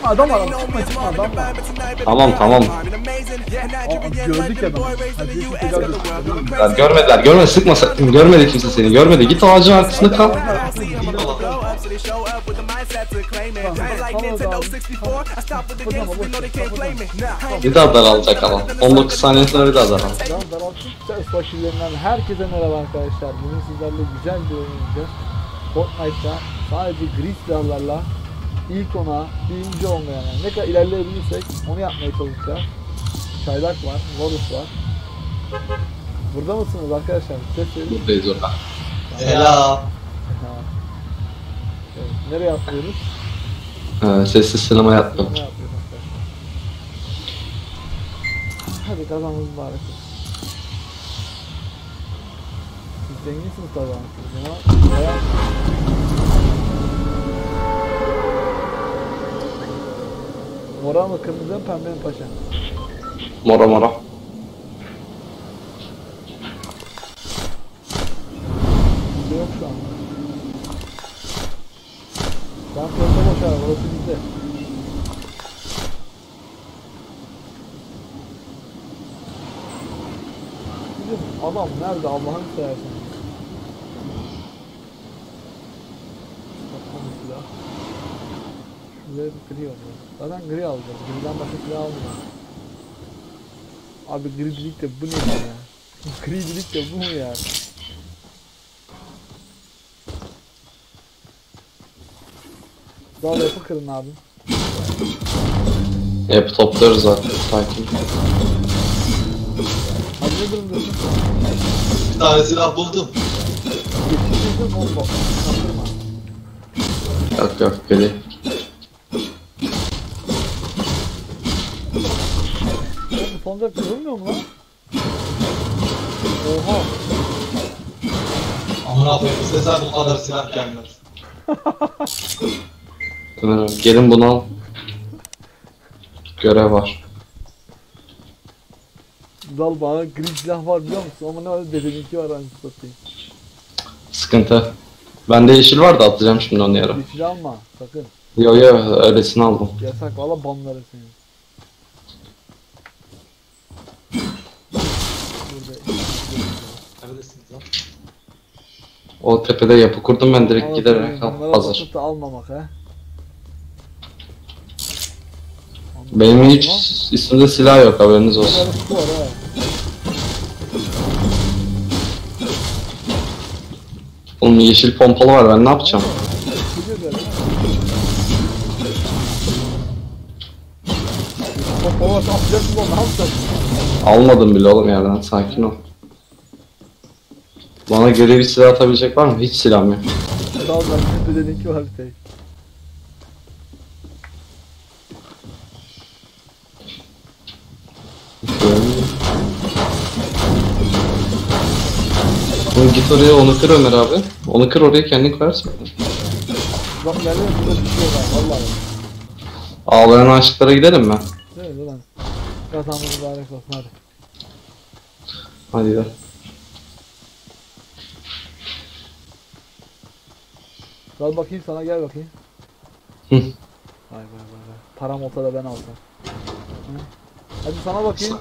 çıkma adam var. Çıkma çıkma adam var. Tamam tamam. Aa, gördük adamı. Hadi gördük. Görmediler. Görmedi sıkma sakın. Görmedi kimse seni. Görmedi. Git ağacın arkasında kal. Bir daha daralacak alan. 19 saniye sonra bir daha daralacak. Ses fakirlerinden herkese merhaba arkadaşlar. Bugün sizlerle güzel bir oyun oynayacağız. Fortnite'da sadece gri silahlarla ilk ona birinci olmaya yani ne kadar ilerleyebilirsek onu yapmaya çalışacağız. Çaylak var, Varus var. Burada mısınız arkadaşlar? Ses verin. Buradayız orada. Selam. Evet, nereye atlıyoruz? Ee, sessiz sinema yaptım. Ne yapıyoruz arkadaşlar? Hadi kazanımız mübarek. Siz zenginsiniz anasınız ama bayağı... Mora mı kırmızı mı pembe mi paşa? Mora mora. Bizde yok şu an. Piyasa boş abi orası bizde. Bizim adam nerede Allah'ını seversen. Bakalım silah. Şuraya bir gri alacağız. Zaten gri alacağız. Griden başka silah almıyoruz. Abi gridilik de bu ne ya? Gridilik de bu mu ya? Daha yapı kırın abi. Hep topluyoruz zaten. Sakin. Abi ne durumdasın? Bir tane silah buldum. Yetiştirdin bak. Kandırma. Yok yok geli. Sonunda kırılmıyor mu lan? Oha. Amına koyayım istesen bu kadar silah gelmez. Gelin bunu al. Görev var. Dal bana gri silah var biliyor musun? Ama ne var dedeninki var anasını satayım. Sıkıntı. Bende yeşil var da atacağım şimdi onu yere. Yeşil alma sakın. Yo yo öylesini aldım. Yasak valla banları seni. Neredesiniz lan? O tepede yapı kurdum ben direkt giderek al. Hazır. da almamak he. Benim hiç üstümde silah yok haberiniz olsun. Ha. Oğlum yeşil pompalı var ben ne yapacağım? Baba atacaksın lan ne yapacaksın? Almadım bile oğlum yerden sakin ol. Bana göre bir silah atabilecek var mı? Hiç silahım yok. Tamam ben de dedik ki var bir tek. Oğlum git oraya onu kır Ömer abi. Onu kır oraya kendin koyarsın. Bak mi burada bir şey var vallahi. Ağlayan aşıklara gidelim mi? Kazamız mübarek olsun hadi. Hadi gidelim. Gel bakayım sana gel bakayım. Hı. Vay vay vay vay. Param olsa da ben alsam. Hı? Hadi sana bakayım.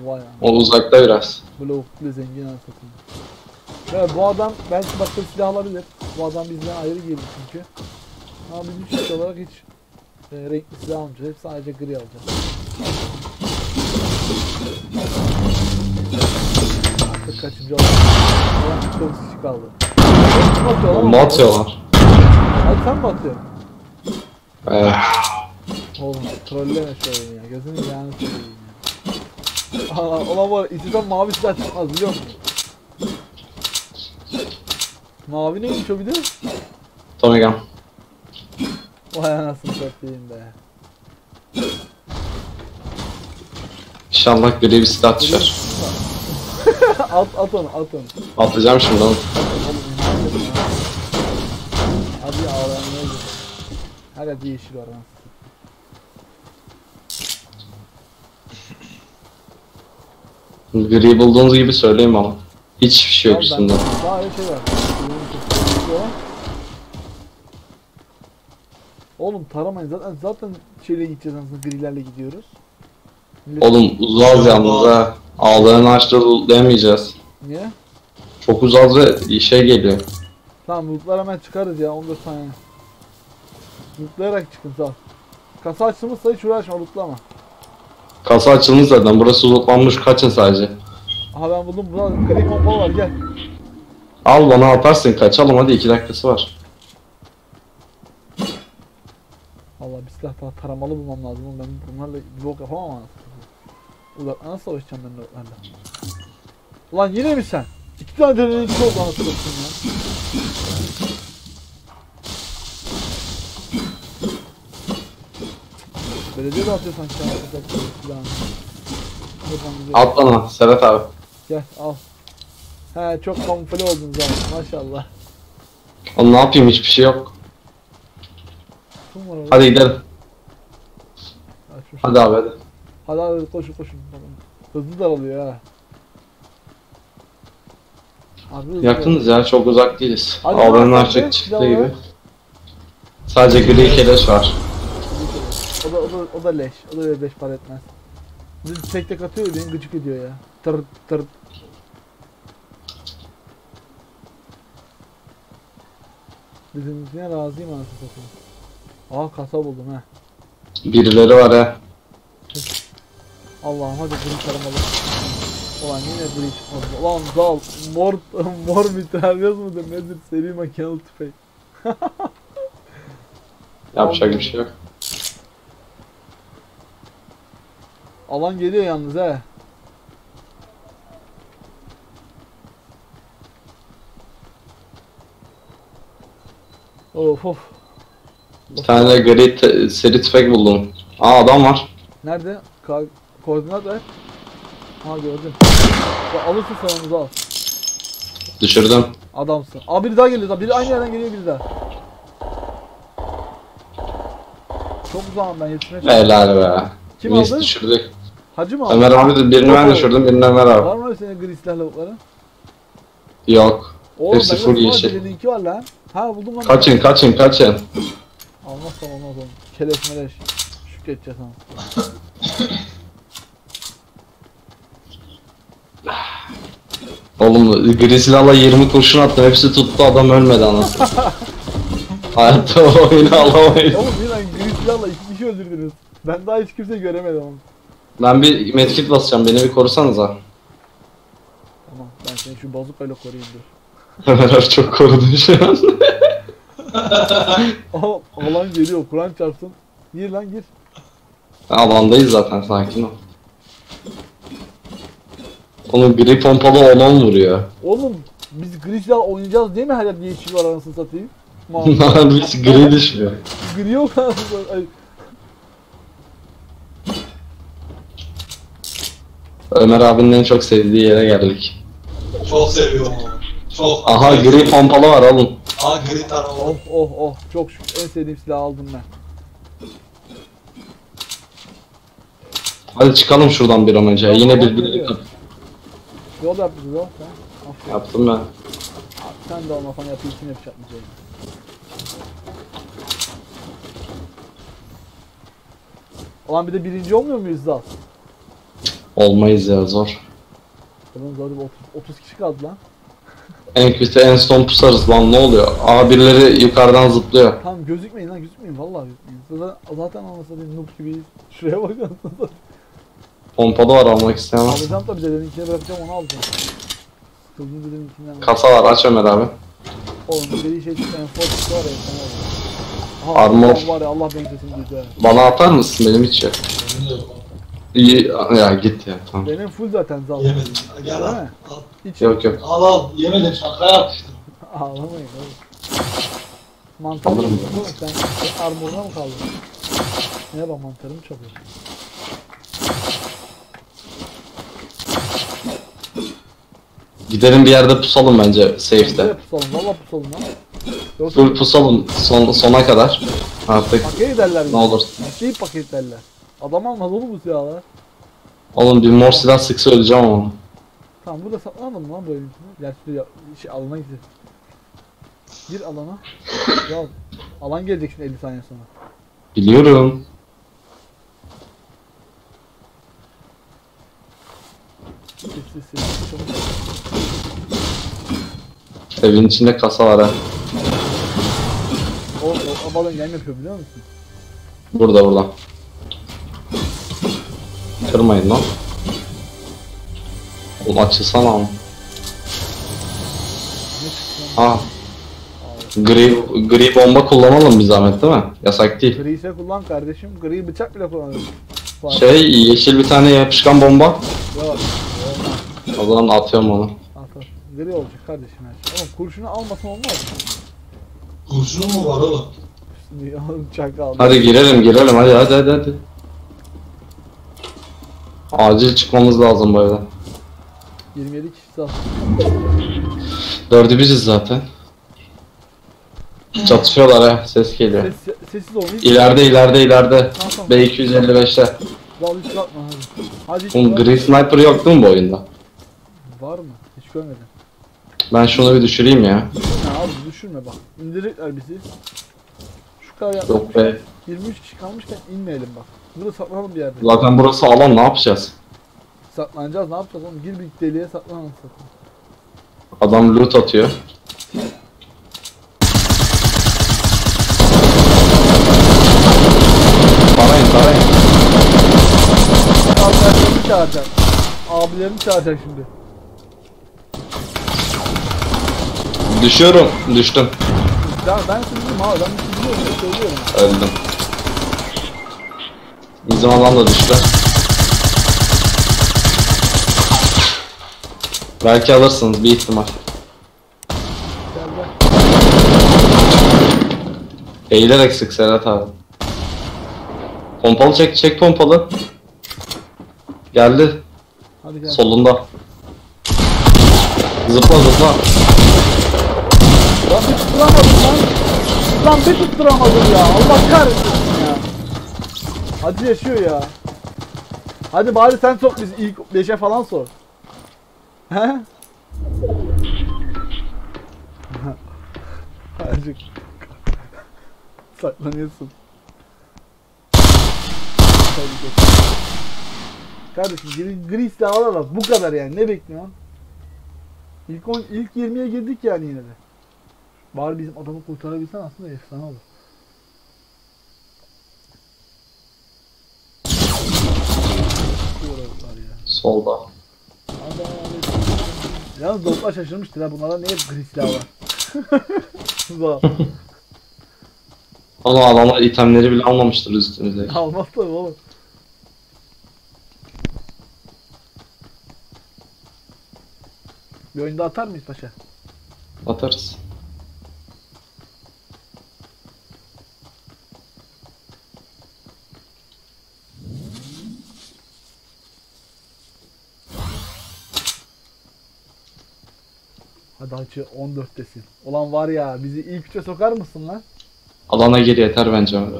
Vay ya. O uzakta biraz. Bloklu zengin anasını. Evet bu adam belki başka bir silah alabilir. Bu adam bizden ayrı geliyor çünkü. Ama biz üç kişi olarak hiç e, renkli silah almayacağız. Hep sadece gri alacağız. Artık kaçıncı oldu? 49 kişi kaldı. Bomba atıyorlar. Hadi sen mi atıyorsun? Evet. Oğlum trolleme şu oyunu ya. Gözünü yağını seveyim ya. Aa, ulan var içinden mavi silah çıkmaz biliyor musun? Mavi neymiş o bir de? Tommy Gun. Vay anasını satayım be. İnşallah göre bir silah düşer. at at onu at onu. Atacağım şimdi onu. Hadi ağlamaya gir. Her yerde yeşil var satayım. Gri bulduğunuz gibi söyleyeyim ama. Hiçbir şey yok üstünde. Daha öyle şey var. Oğlum taramayın zaten zaten şeyle gideceğiz aslında grilerle gidiyoruz. Millet- Oğlum uzağız yalnız ha. Ağlayan ağaçları lootlayamayacağız. Niye? Çok uzağız ve şey geliyor. Tamam lootlar hemen çıkarız ya 14 saniye. Lootlayarak çıkın sağ. Kasa açtığımızsa hiç uğraşma lootlama. Kasa açılmış zaten. Burası lootlanmış. Kaçın sadece. Aha ben buldum burada gri pompalı var gel. Al bana atarsın. Kaçalım hadi 2 dakikası var. Allah bir silah daha taramalı bulmam lazım ben bunlarla bir bok yapamam anasını. Ulan nasıl savaşacağım ben lootlarla? Ulan yine mi sen? İki tane deneyinci oldu anasını satayım ya. Belediye de atıyor sanki bize- At bana Serhat abi. Gel al. He çok kamufle oldun zaten maşallah. Oğlum ne yapayım hiçbir şey yok. Hadi gidelim. Hadi abi hadi. Hadi hadi koşun koşun. Hızlı daralıyor ha. Hızlı Yakınız ya çok uzak değiliz. Hadi Ağlayan lan, ağaçlık hadi. çıktı Devam gibi. Sadece gri keleş var. O da, o da, o da leş. O da beş para etmez. Bizim tek tek atıyor beni gıcık ediyor ya. Tır tır. Bizimkine razıyım anasını satayım. Aa kasa buldum ha. Birileri var ha. Allah'ım hadi bunu taramalı. Ulan yine biri çıkmadı. Ulan dal mor mor mitralyöz mudur nedir seri makinalı tüfek. Yapacak bir şey yok. Alan geliyor yalnız he. Of of. Bir tane de gri seri tüfek buldum. Aa adam var. Nerede? Ka koordinat ver. Ha gördüm. Ya alırsın sonumuzu al. Düşürdüm. Adamsın. Aa biri daha geliyor. Biri aynı yerden geliyor biri daha. Çok uzağım ben yetişmeye çalışıyorum. Helal be. Kim Biz aldı? düşürdük. Hacı mı aldı? Ömer abi de birini ben düşürdüm birini Ömer abi. Var mı öyle senin gri silah lavukların? Yok. Oğlum Hepsi full yeşil. linki var lan. Ha buldum lan. Kaçın kaçın kaçın. Almazsam olmaz oğlum. Keleş meleş. Şükredeceğiz sana. Oğlum gri silahla 20 kurşun attım hepsi tuttu adam ölmedi anasını. Hayatta o oyunu alamayız. Oğlum bir lan gri silahla iki kişi öldürdünüz. Ben daha hiç kimseyi göremedim oğlum. Ben bir medkit basacağım beni bir korusanıza. Tamam ben seni şu bazukayla koruyayım dur. Ömer abi çok korudun şu an. Aha alan geliyor Kur'an çarpsın. Gir lan gir. Alandayız zaten sakin ol. Onun gri pompalı olan vuruyor. Oğlum biz gri silah oynayacağız değil mi her yerde yeşil var anasını satayım? Hiç gri düşmüyor. gri yok anasını Ömer abinin en çok sevdiği yere geldik. Çok seviyorum onu. Çok. Aha gri pompalı var oğlum. Aha gri taramalı. Oh oh oh çok şükür en sevdiğim silahı aldım ben. Hadi çıkalım şuradan bir an önce. Yine birbirine. Yol yap bizi yol. Sen. Yaptım ben. Sen de olmasan yapayım kim yapacak Ceylan? Ulan bir de birinci olmuyor muyuz daha? Olmayız ya zor. Ulan zaten 30, 30 kişi kaldı lan. En kötü en son pusarız lan ne oluyor? Aa birileri yukarıdan zıplıyor. Tamam gözükmeyin lan gözükmeyin vallahi gözükmeyin. Zaten, zaten anasını noob gibiyiz. Şuraya bakın. Pompalı var almak istemem. alacağım tabii dedeninkine bırakacağım onu alacağım. Kasa var aç Ömer abi. Oğlum bir şey çıktı enforce var ya. Aha, Armor. Allah Var ya Allah benzesin dedi. Bana atar mısın? Benim hiç yok. De. İyi ya git ya tamam. Benim full zaten zal. Yemedim. Gel al. Hiç Yok yok. Al al. Yemedim şaka yapmıştım. Ağlamayın oğlum. Mantar Alırım mı? Sen, armoruna mı kaldın? Ne bak mantarımı çalıyor. Gidelim bir yerde pusalım bence safe'de. Pusalım? Valla pusalım lan. Yoksa Full pusalım son, sona kadar. Artık paket ederler. ne olur. Şey paketlerler. Adam almaz oğlum bu silahlar. Oğlum bir mor silah sıksa öleceğim ama. Tamam burada saklanalım lan böyle bir? Gerçi ya, şey, alana gidelim. Gir alana. ya alan gelecek şimdi 50 saniye sonra. Biliyorum. Sessiz sessiz. Çabuk. Evin içinde kasa var ha. O, o, balon yayın yapıyor biliyor musun? Burada burada. Kırmayın lan. Oğlum açılsana ama. Ha. Gri, gri bomba kullanalım bir zahmet değil mi? Yasak değil. Gri ise kullan kardeşim. Gri bıçak bile kullanırım. Şey yeşil bir tane yapışkan bomba. Yok. O zaman atıyorum onu. At at. Gri olacak kardeşim her şey. Oğlum kurşunu almasan olmaz mı? Kurşun mu var oğlum? Şimdi oğlum çakal. Hadi girelim girelim hadi hadi hadi hadi. Acil çıkmamız lazım bu evden. 27 kişi sağ. Dördü biziz zaten. Çatışıyorlar ha ses geliyor. Ses, sessiz ol. Hiç İleride ileride ileride. Tamam, tamam. B255'te. Dal hiç kalkma hadi. Hadi hiç Oğlum gri sniper yok değil mi bu oyunda? Var mı? Hiç görmedim. Ben şunu bir düşüreyim ya. Ya abi düşürme bak. İndirecekler bizi. Şu kadar yaptık. Yok be. 23 kişi kalmışken inmeyelim bak. Burada saklanalım bir yerde. Zaten burası alan ne yapacağız? Saklanacağız ne yapacağız oğlum? Gir bir deliğe saklanalım sakın. Adam loot atıyor. Tarayın tarayın. Arkadaşlarını çağıracak. Abilerini çağıracak şimdi. Düşüyorum. Düştüm. Ya ben sizi abi ben ben söylüyorum. Öldüm. Bizim adam da düştü. Belki alırsınız bir ihtimal. Gel gel. Eğilerek sık Serhat abi. Pompalı çek, çek pompalı. Geldi. Hadi gel. Solunda. Zıpla zıpla. Lan bir tutturamadım lan. Lan bir tutturamadım ya. Allah kahretsin ya. Hadi yaşıyor ya. Hadi bari sen sok biz ilk 5'e falan sor. He? Azıcık. Saklanıyorsun. Kardeşim gri, gri silahlar var. Bu kadar yani. Ne bekliyorsun? İlk, on, ilk 20'ye girdik yani yine de. Bari bizim adamı kurtarabilsen aslında efsane olur. Solda. Yalnız dostlar şaşırmıştır ha bunlara niye gri silah var. Ama adamlar itemleri bile almamıştır üstümüze. Almaz tabii oğlum. Bir oyunda atar mıyız paşa? Atarız. Hadi açı 14'tesin. Ulan var ya bizi ilk üçe sokar mısın lan? Alana gir yeter bence öyle.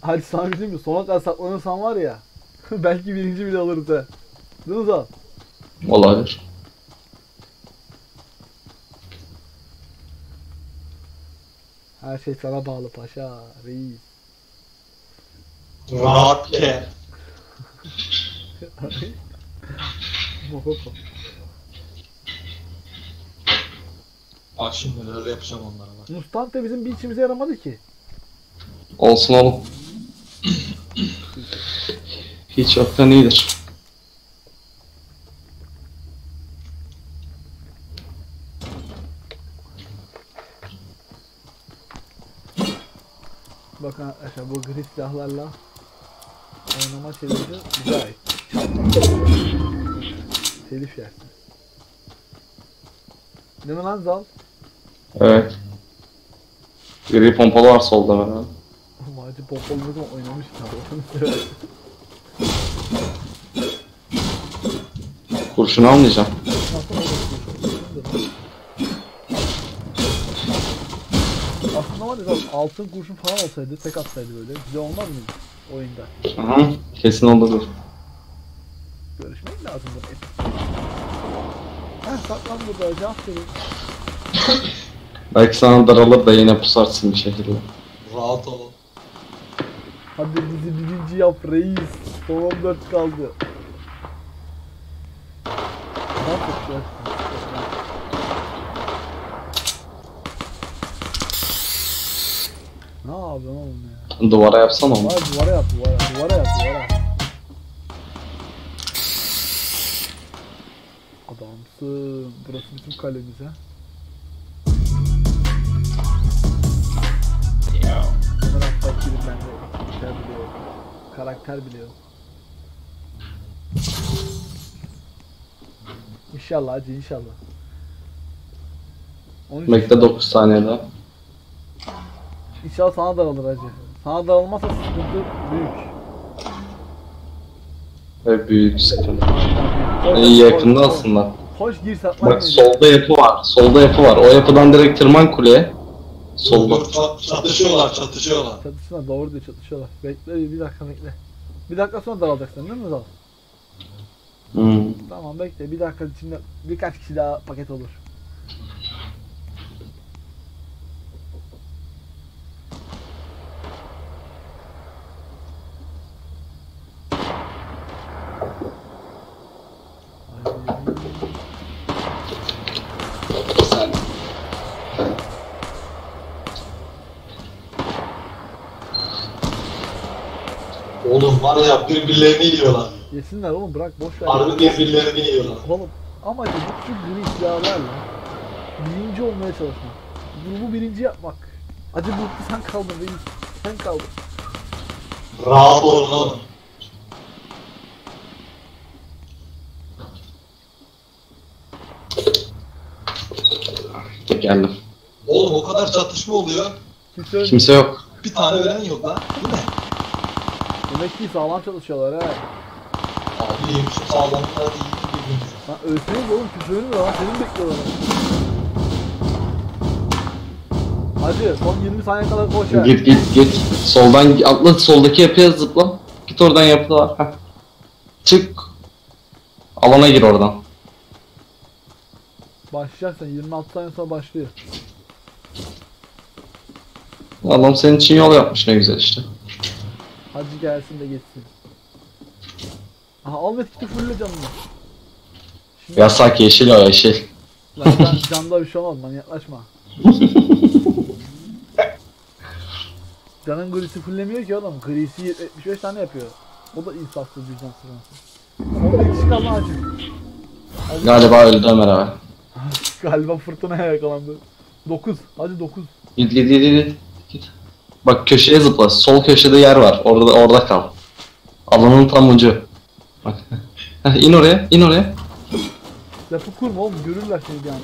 Hadi sana bir şey mi? Sona kadar saklanırsan var ya. belki birinci bile alırız ha. Değil mi Zal? Olabilir. Her şey sana bağlı paşa, reis. Rahat ke. Mokoko. Bak şimdi neler yapacağım onlara bak. Mustante bizim bir işimize yaramadı ki. Olsun oğlum. Hiç yoktan iyidir. Bakın arkadaşlar bu gri silahlarla oynama çevirdi güzel. Telif yersin. Değil mi lan Zal? Evet. Gri pompalı var solda ben. Oğlum Hacı pompalı zaman oynamış ya. Kurşunu almayacağım. Aslında var ya Zal, altın kurşun falan olsaydı tek atsaydı böyle güzel olmaz mıydı oyunda? Aha, kesin olur. Görüşmek lazım bunu. Heh saklan burada cevap verin. Belki sana daralır da yine pusarsın bir şekilde. Rahat ol. Hadi bizi birinci yap reis. Son 14 kaldı. Ne yapacağız? Ne yapıyorsun oğlum ya? Duvara yapsana onu. Var duvara yap duvara. Duvara yap duvara. Adamsın. Burası bizim kalemiz ha. Bunlar hatta kirim bende. Şey bile yok. Karakter bile yok. İnşallah hacı inşallah. 13 Bekle 9 saniye daha. İnşallah sana daralır hacı. Sana daralmazsa sıkıntı büyük. Ve büyük sıkıntı. İyi yakında aslında. Koş gir satmak Bak solda yapı var. Solda yapı var. O yapıdan direkt tırman kuleye. Solda. Çatışıyorlar çatışıyorlar. Çatışıyorlar doğru diyor çatışıyorlar. Bekle bir, dakika bekle. Bir dakika sonra daralacaksın değil mi Zal? Hmm. Tamam bekle bir dakika içinde birkaç kişi daha paket olur. Oğlum var ya birbirlerini yiyorlar. Yesinler oğlum bırak boş ver. Harbi birbirlerini yiyorlar. Oğlum amacı bu şu gri silahlarla birinci olmaya çalışmak. Grubu birinci yapmak. Acı bu sen kaldın reis. Sen kaldın. Rahat olun oğlum. Geldim. Oğlum o kadar çatışma oluyor. Kimse Kimse yok. Bir tane ölen yok lan. Değil mi? Demek ki sağlam çalışıyorlar ha. Abi yemiş sağlamlıklar iyi birbirimize. Lan ölseniz oğlum ölmüyor lan senin bekliyorlar. Hadi son 20 saniye kadar koş ya. Git git git. Soldan atla soldaki yapıya zıpla. Git oradan yapı var. Heh. Çık. Alana gir oradan. Başlayacaksın 26 saniye sonra başlıyor. Adam senin için yol yapmış ne güzel işte. Hacı gelsin de geçsin. Aha al ve tikti fulle canını. Şimdi Yasak yeşil o yeşil. Lan sen canda bir şey olmaz lan yaklaşma. Canın grisi fullemiyor ki oğlum. Grisi 75 tane yapıyor. O da insafsız vicdan sırası. 11 kişi kaldı acı. Galiba öldü Ömer abi. Galiba fırtınaya yakalandı. 9. Hadi 9. Git git git git. git. Bak köşeye zıpla. Sol köşede yer var. Orada orada kal. Alanın tam ucu. Bak. Heh, in oraya, in oraya. Lafı kurma oğlum görürler seni bir anda.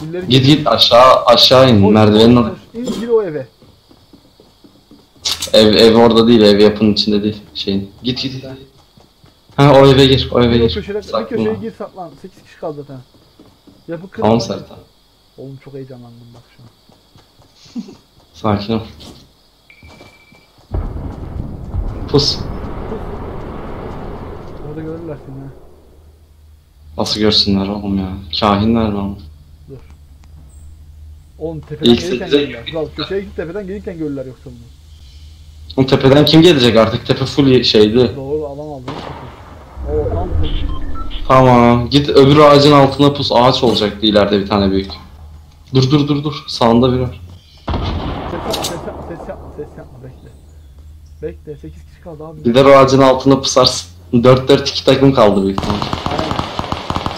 Gülleri Git git aşağı aşağı in. Merdivenin or-. İn gir o eve. Ev ev orada değil, ev yapının içinde değil. Şeyin. Git git. git. Ha o eve gir, o eve Bir gir. köşede, bir köşeye gir saklan. 8 kişi kaldı zaten. Yapı kırma. Tamam Sertan. Oğlum çok heyecanlandım bak şu an. Sakin ol. Pus. Orada görürler seni ha. Nasıl görsünler oğlum ya. Kahinler lan. Dur. Oğlum tepeden İlk gelirken sekize- görürler. Kral köşeye git tepeden gelirken görürler yoksa bunu. O tepeden kim gelecek artık? Tepe full şeydi. Doğru alan aldım. O tam ses Tamam. Git öbür ağacın altına pus. Ağaç olacaktı ileride bir tane büyük. Dur dur dur dur. Sağında biri var. yapma, ses yapma, ses yapma, ses yapma, bekle. Bekle, 8 kişi kaldı abi. Gider o ağacın altına pusarsın. 4-4-2 takım kaldı büyük ihtimal.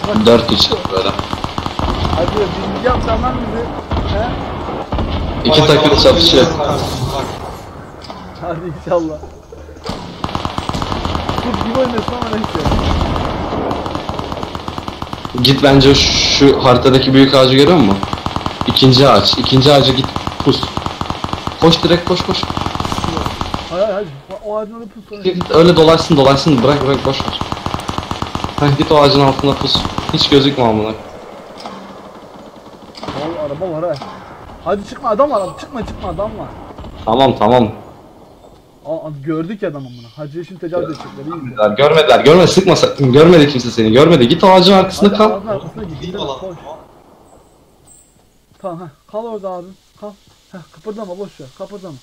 Aynen. 4-3 böyle. Hadi birinci yapsan lan bizi. He? İki takım çatışıyor. Hadi inşallah. Dur gibi oynasın ama neyse. Git bence şu haritadaki büyük ağacı görüyor musun? İkinci ağaç. İkinci ağaca git pus. Koş direkt koş koş. O ağacın oraya pus sonra. Git öyle dolaşsın dolaşsın bırak bırak boş ver. Heh, git o ağacın altına pus. Hiç gözükme amına. Vallahi araba var ha. Hadi çıkma adam var, çıkma çıkma adam var. Tamam tamam. Aa, gördük ya adamı bunu. Hacı'ya şimdi tecavüz edecekler iyi izle. Görmediler, görmediler. Görme sıkma sakın. Görmedi kimse seni. Görmedi. Git ağacın arkasında Hadi kal. ağzının arkasına git. Mi koş. Tamam ha. Kal orada abi. Kal. Heh, kıpırdama boş ver. Kıpırdama.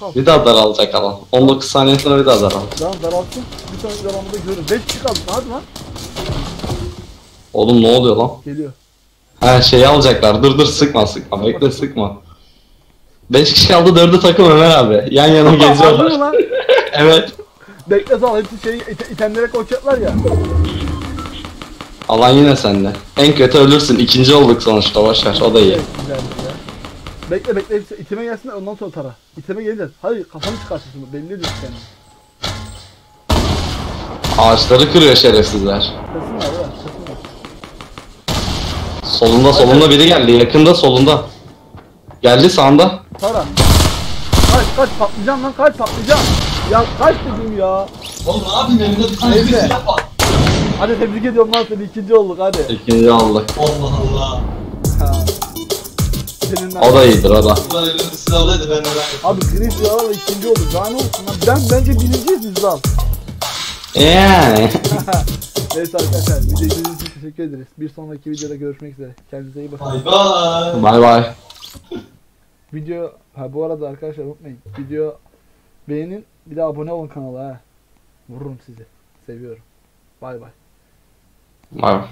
Kal. Bir daha daralacak alan. 19 saniye sonra bir daha daralacak. Tamam daralsın. Bir sonraki zamanında görürüz. 5 kişi kaldı. Hadi lan. Oğlum ne oluyor lan? Geliyor. Ha şeyi alacaklar. Dur dur sıkma sıkma. Bekle sıkma. 5 kişi kaldı 4'ü takım Ömer abi. Yan yana geziyorlar. lan? evet. Bekle sal. Hepsi şey ite, itemlere koşacaklar ya. Alan yine sende. En kötü ölürsün. İkinci olduk sonuçta. Boşver. O da iyi. Evet, güzel güzel. Bekle bekle hepsi iteme gelsin de ondan sonra tara. İteme geleceğiz. Hayır kafanı çıkartırsın. Belli ediyorsun kendini. Ağaçları kırıyor şerefsizler. Kesin var ya. Kesin var. Solunda solunda biri geldi. Yakında solunda. Geldi sağında. Tara. Kaç kaç patlayacağım lan kaç patlayacağım. Ya kaç dedim ya. Oğlum ne yapayım elimde bir Neyse. bir silah var. Hadi tebrik ediyorum lan seni ikinci olduk hadi. İkinci olduk. Allah Allah. Seninle. O da iyidir o da. Abi Chris ya da ikinci olduk. Daha ne olsun lan? Ben bence birinciyiz biz lan. Yani. Neyse arkadaşlar video izlediğiniz için teşekkür ederiz. Bir sonraki videoda görüşmek üzere. Kendinize iyi bakın. Bay bay. Bay bay. Video ha bu arada arkadaşlar unutmayın. Video beğenin bir de abone olun kanala ha. Vururum sizi. Seviyorum. Bay bay. Bay bay.